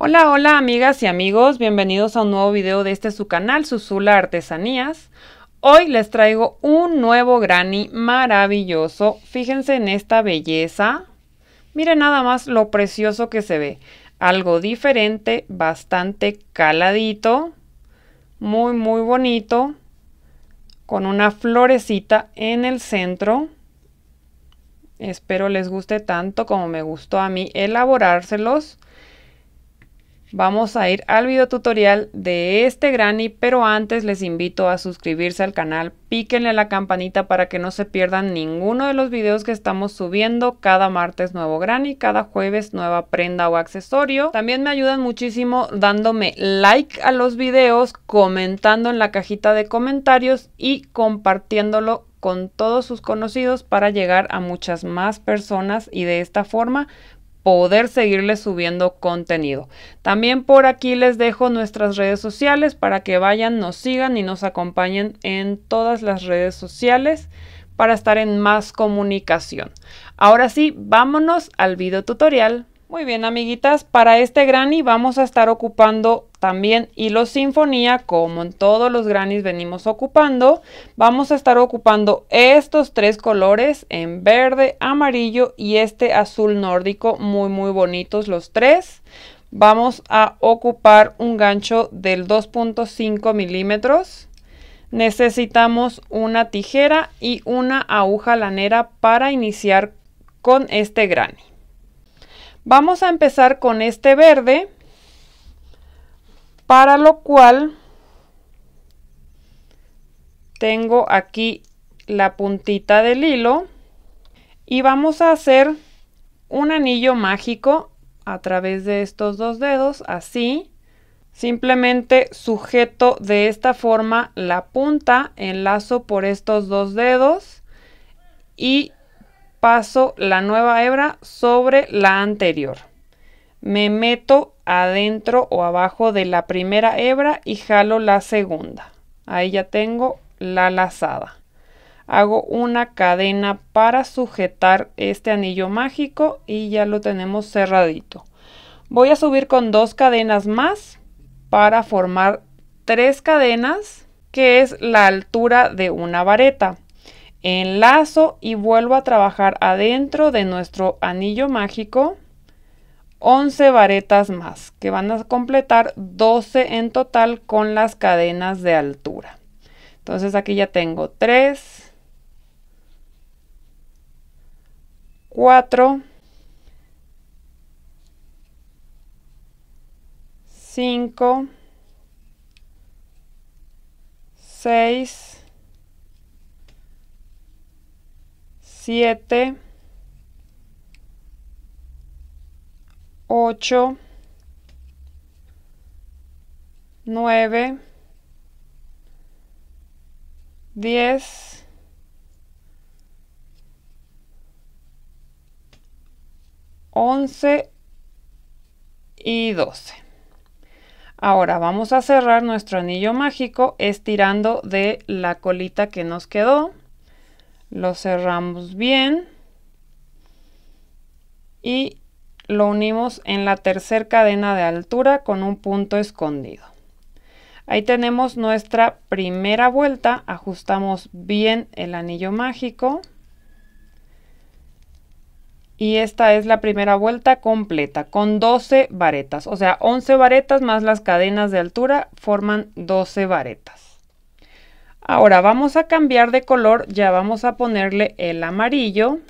Hola, hola amigas y amigos, bienvenidos a un nuevo video de este su canal, Susula Artesanías. Hoy les traigo un nuevo granny maravilloso. Fíjense en esta belleza. Miren nada más lo precioso que se ve. Algo diferente, bastante caladito. Muy, muy bonito. Con una florecita en el centro. Espero les guste tanto como me gustó a mí elaborárselos. Vamos a ir al video tutorial de este granny, pero antes les invito a suscribirse al canal, píquenle a la campanita para que no se pierdan ninguno de los videos que estamos subiendo. Cada martes nuevo granny, cada jueves nueva prenda o accesorio. También me ayudan muchísimo dándome like a los videos, comentando en la cajita de comentarios y compartiéndolo con todos sus conocidos para llegar a muchas más personas y de esta forma poder seguirles subiendo contenido. También por aquí les dejo nuestras redes sociales para que vayan, nos sigan y nos acompañen en todas las redes sociales para estar en más comunicación. Ahora sí, vámonos al video tutorial. Muy bien, amiguitas, para este granny vamos a estar ocupando también hilo sinfonía, como en todos los grannies venimos ocupando. Vamos a estar ocupando estos tres colores en verde, amarillo y este azul nórdico, muy muy bonitos los tres. Vamos a ocupar un gancho del 2.5 milímetros. Necesitamos una tijera y una aguja lanera para iniciar con este granny. Vamos a empezar con este verde, para lo cual tengo aquí la puntita del hilo y vamos a hacer un anillo mágico a través de estos dos dedos, así. Simplemente sujeto de esta forma la punta, enlazo por estos dos dedos y paso la nueva hebra sobre la anterior. Me meto adentro o abajo de la primera hebra y jalo la segunda. Ahí ya tengo la lazada. Hago una cadena para sujetar este anillo mágico y ya lo tenemos cerradito. Voy a subir con dos cadenas más para formar tres cadenas que es la altura de una vareta enlazo y vuelvo a trabajar adentro de nuestro anillo mágico. 11 varetas más que van a completar 12 en total con las cadenas de altura. Entonces aquí ya tengo 3 4 5 6 7, 8, 9, 10, 11 y 12. Ahora vamos a cerrar nuestro anillo mágico estirando de la colita que nos quedó lo cerramos bien y lo unimos en la tercera cadena de altura con un punto escondido. Ahí tenemos nuestra primera vuelta, ajustamos bien el anillo mágico. Y esta es la primera vuelta completa con 12 varetas, o sea 11 varetas más las cadenas de altura forman 12 varetas. Ahora vamos a cambiar de color, ya vamos a ponerle el amarillo.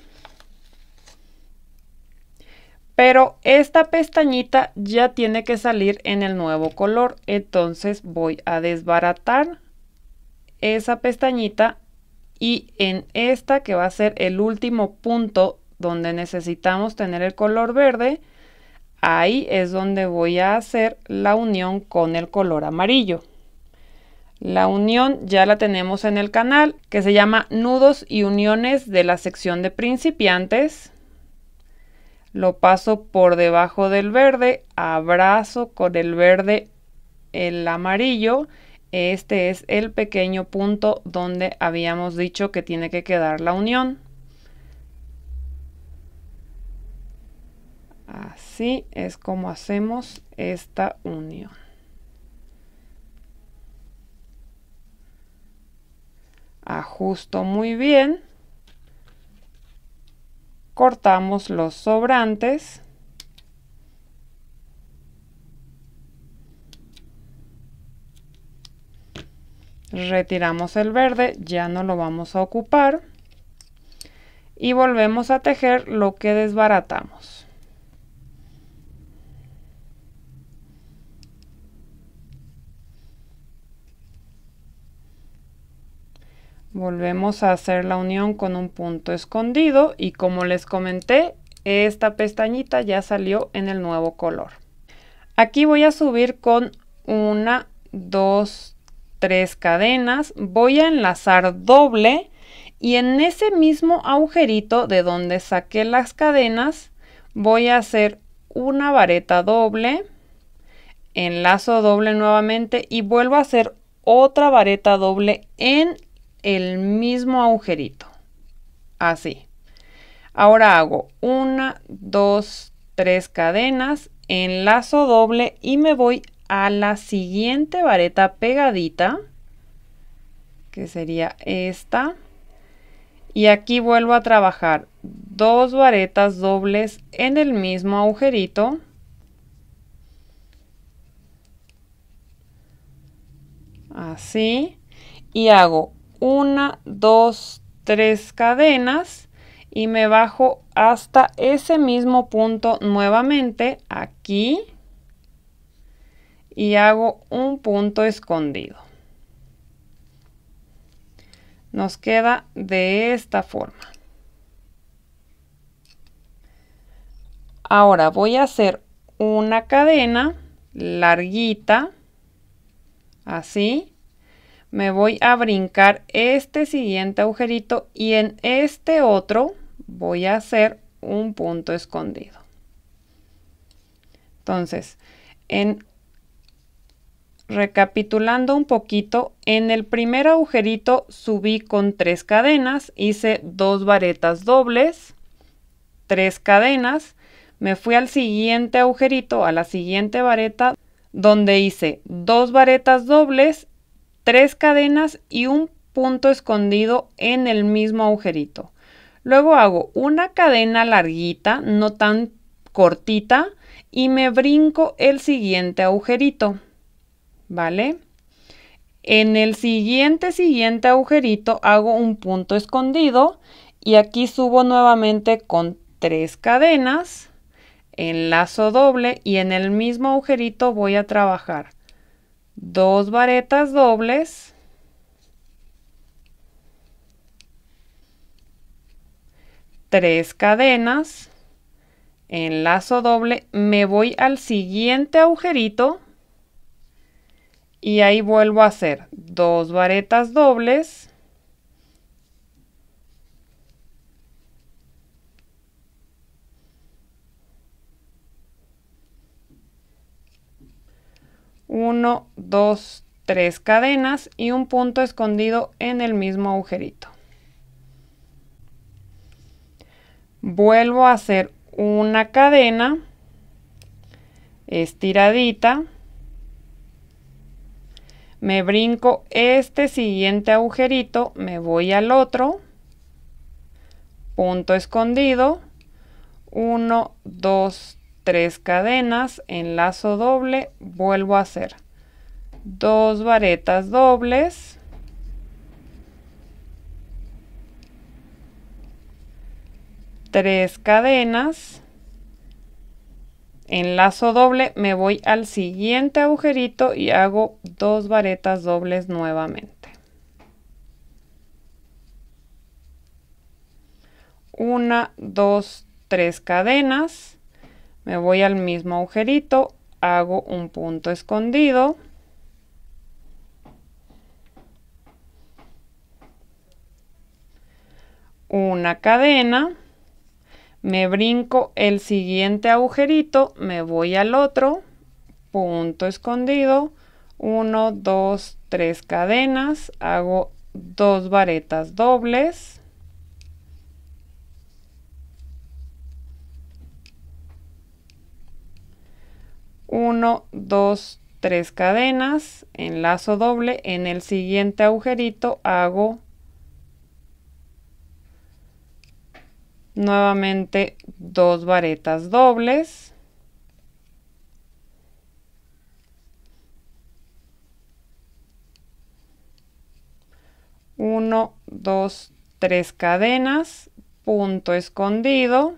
Pero esta pestañita ya tiene que salir en el nuevo color. Entonces voy a desbaratar esa pestañita y en esta que va a ser el último punto donde necesitamos tener el color verde, ahí es donde voy a hacer la unión con el color amarillo. La unión ya la tenemos en el canal que se llama nudos y uniones de la sección de principiantes. Lo paso por debajo del verde, abrazo con el verde el amarillo. Este es el pequeño punto donde habíamos dicho que tiene que quedar la unión. Así es como hacemos esta unión. Ajusto muy bien. Cortamos los sobrantes. Retiramos el verde, ya no lo vamos a ocupar. Y volvemos a tejer lo que desbaratamos. Volvemos a hacer la unión con un punto escondido y como les comenté, esta pestañita ya salió en el nuevo color. Aquí voy a subir con una, dos, tres cadenas. Voy a enlazar doble y en ese mismo agujerito de donde saqué las cadenas voy a hacer una vareta doble, enlazo doble nuevamente y vuelvo a hacer otra vareta doble en el mismo agujerito. Así. Ahora hago una, dos, tres cadenas, enlazo doble y me voy a la siguiente vareta pegadita, que sería esta. Y aquí vuelvo a trabajar dos varetas dobles en el mismo agujerito. Así. Y hago una, dos, tres cadenas y me bajo hasta ese mismo punto nuevamente aquí y hago un punto escondido. Nos queda de esta forma. Ahora voy a hacer una cadena larguita, así, me voy a brincar este siguiente agujerito y en este otro voy a hacer un punto escondido. Entonces, en recapitulando un poquito, en el primer agujerito subí con tres cadenas, hice dos varetas dobles, tres cadenas, me fui al siguiente agujerito, a la siguiente vareta, donde hice dos varetas dobles tres cadenas y un punto escondido en el mismo agujerito. Luego hago una cadena larguita, no tan cortita, y me brinco el siguiente agujerito. ¿Vale? En el siguiente, siguiente agujerito hago un punto escondido y aquí subo nuevamente con tres cadenas, enlazo doble y en el mismo agujerito voy a trabajar dos varetas dobles. Tres cadenas. Enlazo doble. Me voy al siguiente agujerito. Y ahí vuelvo a hacer dos varetas dobles 1, 2, 3 cadenas y un punto escondido en el mismo agujerito. Vuelvo a hacer una cadena estiradita. Me brinco este siguiente agujerito, me voy al otro, punto escondido, 1, 2, tres cadenas, enlazo doble, vuelvo a hacer. Dos varetas dobles, tres cadenas, enlazo doble, me voy al siguiente agujerito y hago dos varetas dobles nuevamente. Una, dos, tres cadenas me voy al mismo agujerito, hago un punto escondido. Una cadena, me brinco el siguiente agujerito, me voy al otro, punto escondido, 1, 2, 3 cadenas, hago dos varetas dobles, 1, 2, 3 cadenas, enlazo doble, en el siguiente agujerito hago nuevamente dos varetas dobles. Uno, dos, tres cadenas, punto escondido,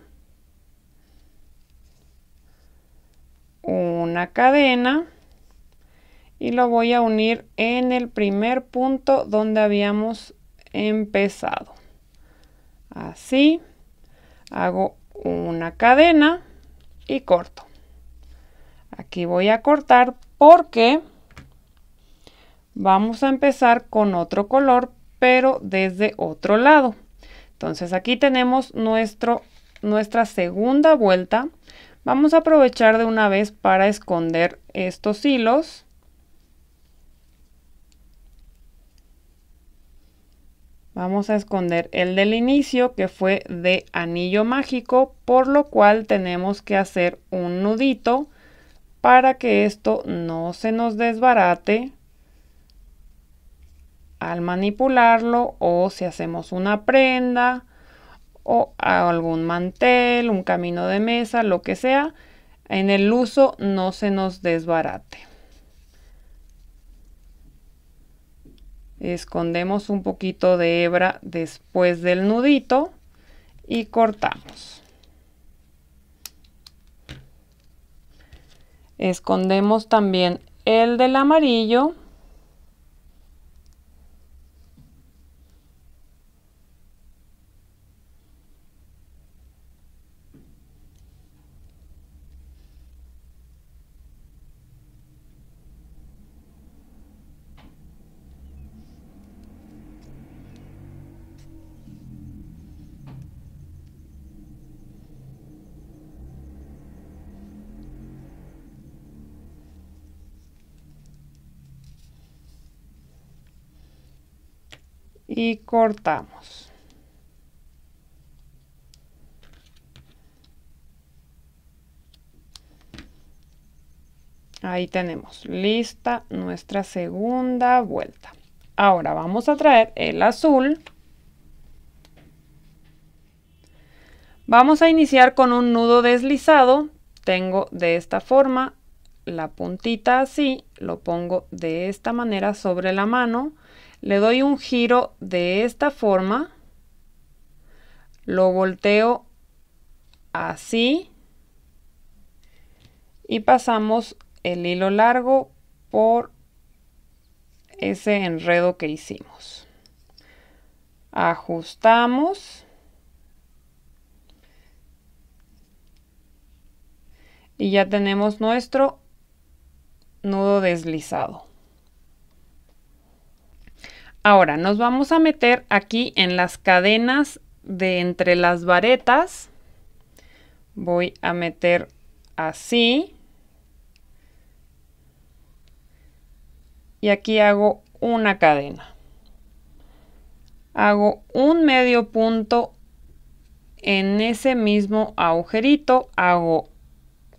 una cadena y lo voy a unir en el primer punto donde habíamos empezado. Así, hago una cadena y corto. Aquí voy a cortar porque vamos a empezar con otro color, pero desde otro lado. Entonces aquí tenemos nuestro, nuestra segunda vuelta. Vamos a aprovechar de una vez para esconder estos hilos. Vamos a esconder el del inicio que fue de anillo mágico, por lo cual tenemos que hacer un nudito para que esto no se nos desbarate al manipularlo o si hacemos una prenda o algún mantel, un camino de mesa, lo que sea, en el uso no se nos desbarate. Escondemos un poquito de hebra después del nudito y cortamos. Escondemos también el del amarillo y cortamos. Ahí tenemos lista nuestra segunda vuelta. Ahora vamos a traer el azul. Vamos a iniciar con un nudo deslizado. Tengo de esta forma la puntita así, lo pongo de esta manera sobre la mano le doy un giro de esta forma, lo volteo así y pasamos el hilo largo por ese enredo que hicimos. Ajustamos. Y ya tenemos nuestro nudo deslizado. Ahora nos vamos a meter aquí en las cadenas de entre las varetas. Voy a meter así. Y aquí hago una cadena. Hago un medio punto en ese mismo agujerito. Hago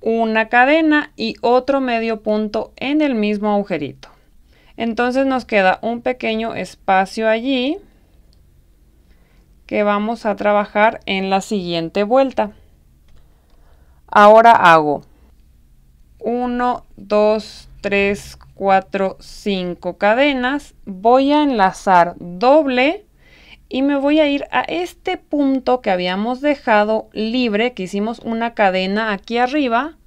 una cadena y otro medio punto en el mismo agujerito. Entonces nos queda un pequeño espacio allí que vamos a trabajar en la siguiente vuelta. Ahora hago 1, 2, 3, 4, 5 cadenas. Voy a enlazar doble y me voy a ir a este punto que habíamos dejado libre, que hicimos una cadena aquí arriba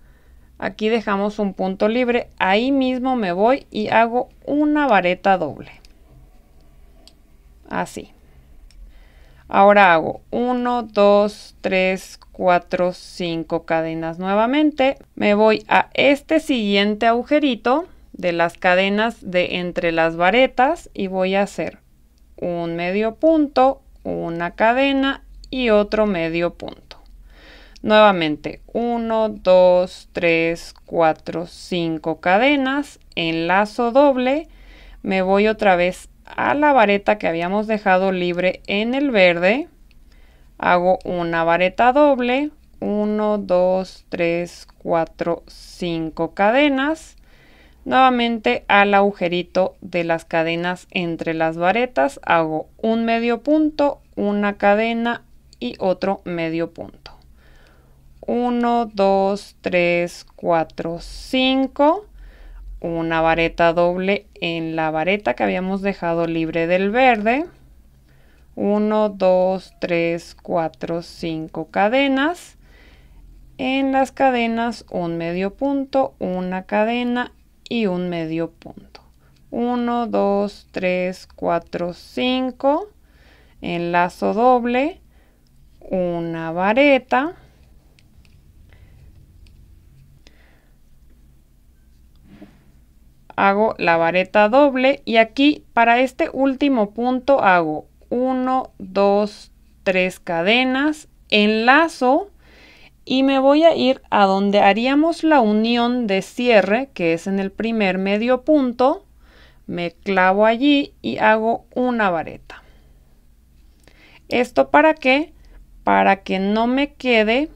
Aquí dejamos un punto libre. Ahí mismo me voy y hago una vareta doble. Así. Ahora hago 1, 2, 3, 4, 5 cadenas nuevamente. Me voy a este siguiente agujerito de las cadenas de entre las varetas y voy a hacer un medio punto, una cadena y otro medio punto. Nuevamente, 1, 2, 3, 4, 5 cadenas, enlazo doble, me voy otra vez a la vareta que habíamos dejado libre en el verde, hago una vareta doble, 1, 2, 3, 4, 5 cadenas. Nuevamente al agujerito de las cadenas entre las varetas hago un medio punto, una cadena y otro medio punto. 1, 2, 3, 4, 5. Una vareta doble en la vareta que habíamos dejado libre del verde. 1, 2, 3, 4, 5 cadenas. En las cadenas un medio punto, una cadena y un medio punto. 1, 2, 3, 4, 5. Enlazo doble, una vareta. Hago la vareta doble y aquí para este último punto hago 1, 2, 3 cadenas, enlazo y me voy a ir a donde haríamos la unión de cierre, que es en el primer medio punto. Me clavo allí y hago una vareta. ¿Esto para qué? Para que no me quede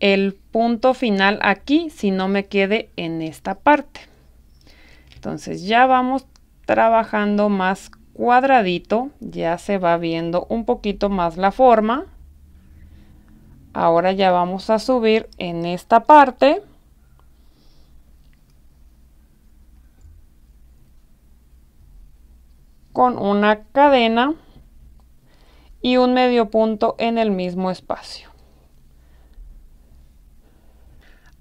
el punto final aquí, sino me quede en esta parte. Entonces ya vamos trabajando más cuadradito, ya se va viendo un poquito más la forma. Ahora ya vamos a subir en esta parte. Con una cadena y un medio punto en el mismo espacio.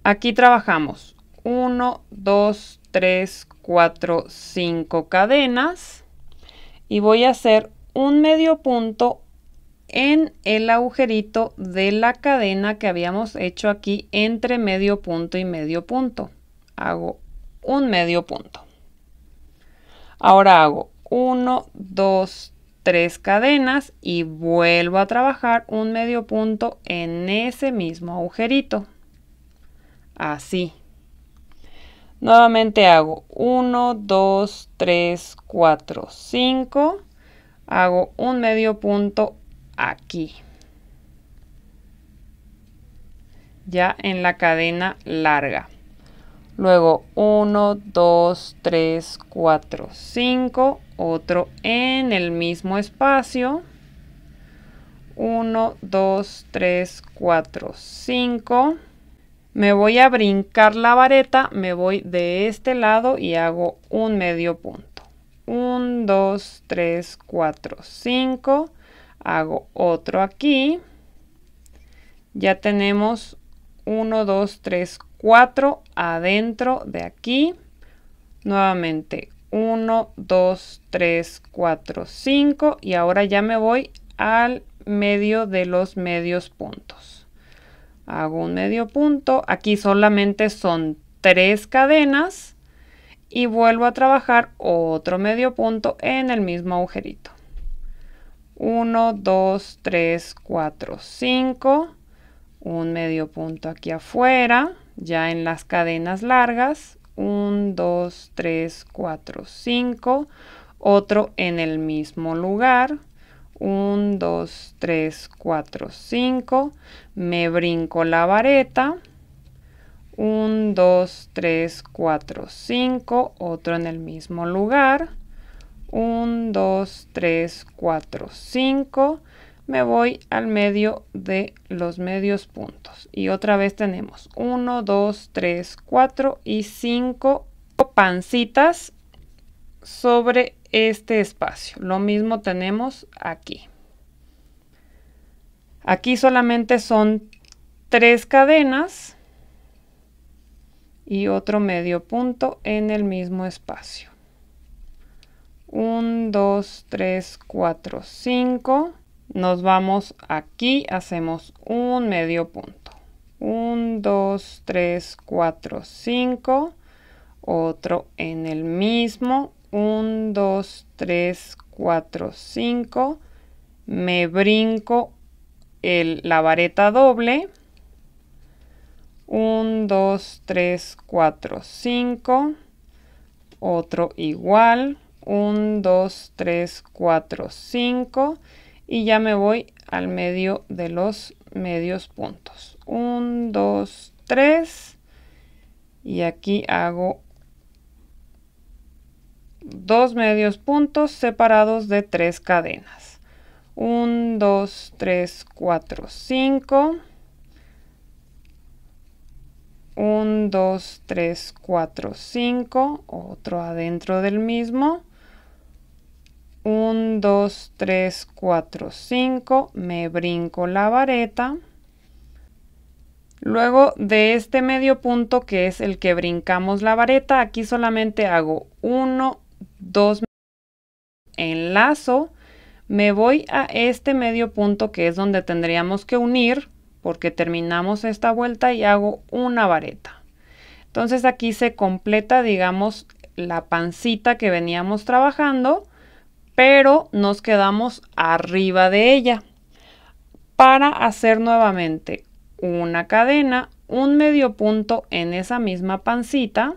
Aquí trabajamos 1, 2, 3, 4, 5 cadenas y voy a hacer un medio punto en el agujerito de la cadena que habíamos hecho aquí entre medio punto y medio punto. Hago un medio punto. Ahora hago 1, 2, 3 cadenas y vuelvo a trabajar un medio punto en ese mismo agujerito. Así. Nuevamente hago 1, 2, 3, 4, 5. Hago un medio punto aquí. Ya en la cadena larga. Luego 1, 2, 3, 4, 5. Otro en el mismo espacio. 1, 2, 3, 4, 5. Me voy a brincar la vareta, me voy de este lado y hago un medio punto. 1, 2, 3, 4, 5 hago otro aquí. Ya tenemos 1, 2, 3, 4 adentro de aquí. Nuevamente 1, 2, 3, 4, 5 y ahora ya me voy al medio de los medios puntos. Hago un medio punto, aquí solamente son tres cadenas y vuelvo a trabajar otro medio punto en el mismo agujerito. 1, 2, 3, 4, 5. Un medio punto aquí afuera, ya en las cadenas largas. 1, 2, 3, 4, 5. Otro en el mismo lugar. 1, 2, 3, 4, 5. Me brinco la vareta. 1, 2, 3, 4, 5. Otro en el mismo lugar. 1, 2, 3, 4, 5. Me voy al medio de los medios puntos. Y otra vez tenemos 1, 2, 3, 4 y 5 pancitas sobre este espacio. Lo mismo tenemos aquí. Aquí solamente son tres cadenas y otro medio punto en el mismo espacio. 1, 2, 3, 4, 5. Nos vamos aquí, hacemos un medio punto. 1, 2, 3, 4, 5. Otro en el mismo. 1, 2, 3, 4, 5. Me brinco el, la vareta doble. 1, 2, 3, 4, 5. Otro igual. 1, 2, 3, 4, 5 y ya me voy al medio de los medios puntos. 1, 2, 3. Y aquí hago dos medios puntos separados de tres cadenas. 1, 2, 3, 4, 5. 1, 2, 3, 4, 5. Otro adentro del mismo. 1, 2, 3, 4, 5. Me brinco la vareta. Luego de este medio punto que es el que brincamos la vareta, aquí solamente hago 1, 2, enlazo, me voy a este medio punto que es donde tendríamos que unir porque terminamos esta vuelta y hago una vareta. Entonces aquí se completa, digamos, la pancita que veníamos trabajando, pero nos quedamos arriba de ella. Para hacer nuevamente una cadena, un medio punto en esa misma pancita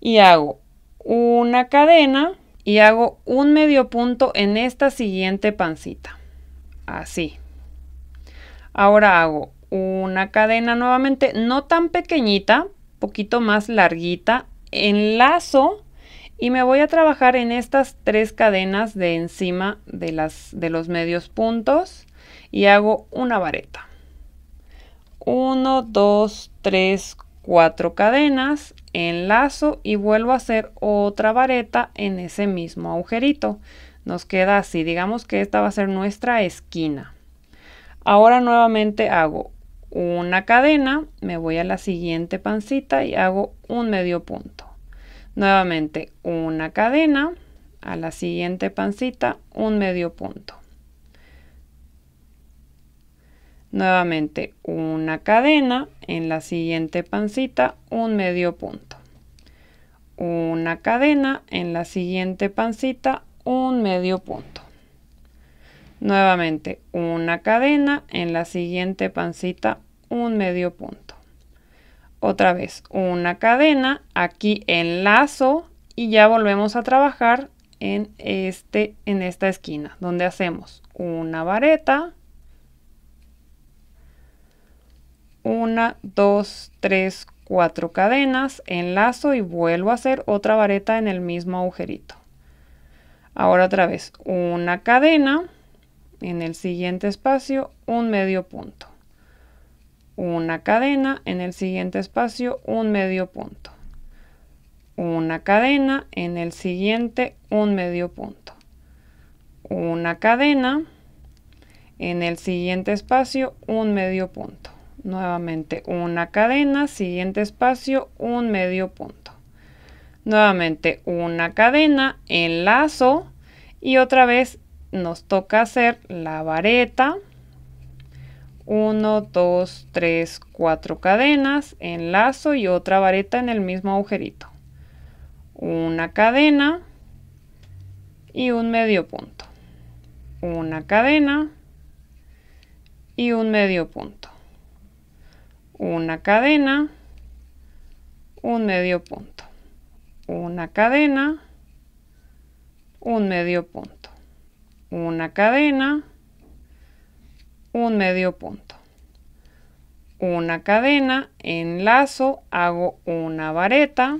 y hago una cadena y hago un medio punto en esta siguiente pancita. Así. Ahora hago una cadena nuevamente, no tan pequeñita, poquito más larguita, enlazo y me voy a trabajar en estas tres cadenas de encima de, las, de los medios puntos y hago una vareta. 1, 2, 3, 4 cadenas, enlazo y vuelvo a hacer otra vareta en ese mismo agujerito. Nos queda así, digamos que esta va a ser nuestra esquina. Ahora nuevamente hago una cadena, me voy a la siguiente pancita y hago un medio punto. Nuevamente una cadena, a la siguiente pancita, un medio punto. Nuevamente una cadena, en la siguiente pancita un medio punto. Una cadena, en la siguiente pancita un medio punto. Nuevamente una cadena, en la siguiente pancita un medio punto. Otra vez una cadena, aquí enlazo y ya volvemos a trabajar en, este, en esta esquina donde hacemos una vareta, una, dos, tres, cuatro cadenas, enlazo y vuelvo a hacer otra vareta en el mismo agujerito. Ahora otra vez una cadena, en el siguiente espacio un medio punto. Una cadena, en el siguiente espacio un medio punto. Una cadena, en el siguiente un medio punto. Una cadena, en el siguiente espacio un medio punto nuevamente una cadena, siguiente espacio, un medio punto. Nuevamente una cadena, enlazo y otra vez nos toca hacer la vareta. 1, 2, 3, 4 cadenas, enlazo y otra vareta en el mismo agujerito. Una cadena y un medio punto. Una cadena y un medio punto una cadena, un medio punto, una cadena, un medio punto, una cadena, un medio punto, una cadena, enlazo, hago una vareta,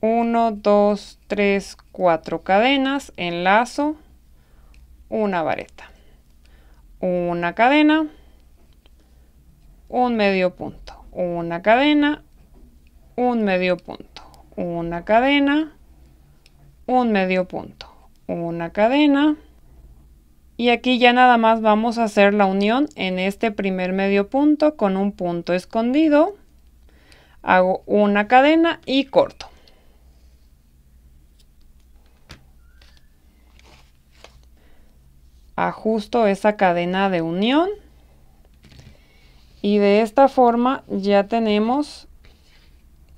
1, 2, 3, 4 cadenas, enlazo, una vareta, una cadena, un medio punto, una cadena, un medio punto, una cadena, un medio punto, una cadena. Y aquí ya nada más vamos a hacer la unión en este primer medio punto con un punto escondido. Hago una cadena y corto. Ajusto esa cadena de unión y de esta forma ya tenemos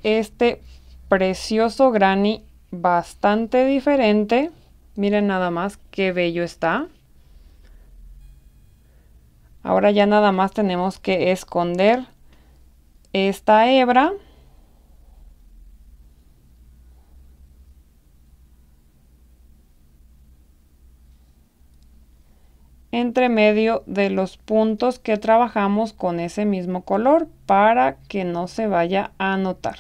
este precioso granny bastante diferente. Miren nada más qué bello está. Ahora ya nada más tenemos que esconder esta hebra. Entre medio de los puntos que trabajamos con ese mismo color para que no se vaya a notar.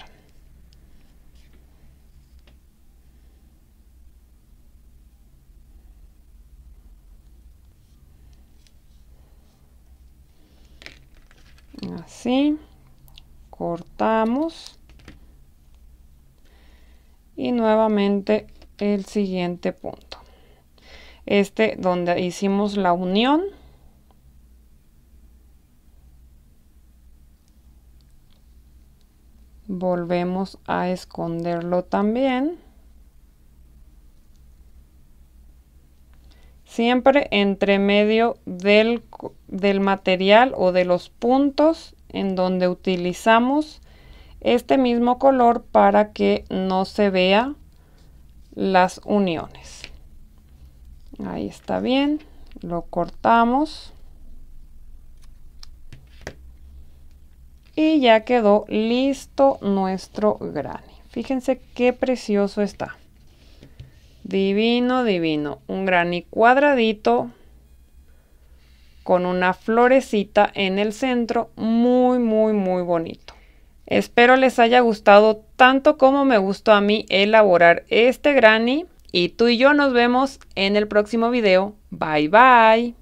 Así, cortamos y nuevamente el siguiente punto este donde hicimos la unión. Volvemos a esconderlo también. Siempre entre medio del, del, material o de los puntos en donde utilizamos este mismo color para que no se vea las uniones ahí está bien. Lo cortamos. Y ya quedó listo nuestro granny fíjense qué precioso está. Divino divino. Un granny cuadradito con una florecita en el centro. Muy muy muy bonito. Espero les haya gustado tanto como me gustó a mí elaborar este granny y tú y yo nos vemos en el próximo video. Bye bye.